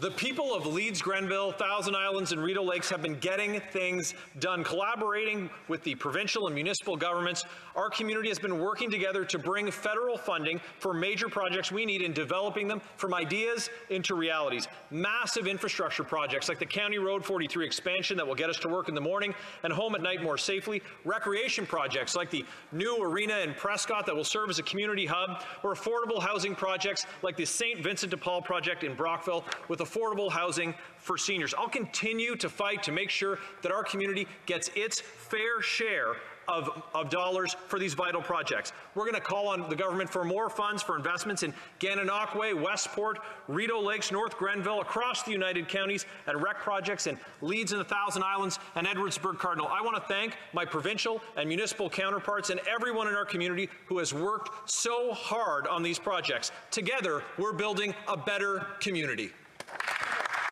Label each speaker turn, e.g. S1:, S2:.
S1: The people of Leeds, Grenville, Thousand Islands, and Rideau Lakes have been getting things done. Collaborating with the provincial and municipal governments, our community has been working together to bring federal funding for major projects we need and developing them from ideas into realities. Massive infrastructure projects like the County Road 43 expansion that will get us to work in the morning and home at night more safely. Recreation projects like the new arena in Prescott that will serve as a community hub, or affordable housing projects like the St. Vincent de Paul project in Brockville with affordable housing for seniors. I'll continue to fight to make sure that our community gets its fair share of, of, dollars for these vital projects. We're going to call on the government for more funds for investments in Gananoque, Westport, Rideau Lakes, North Grenville, across the United Counties, and rec projects in Leeds and the Thousand Islands and Edwardsburgh Cardinal. I want to thank my provincial and municipal counterparts and everyone in our community who has worked so hard on these projects. Together, we're building a better community.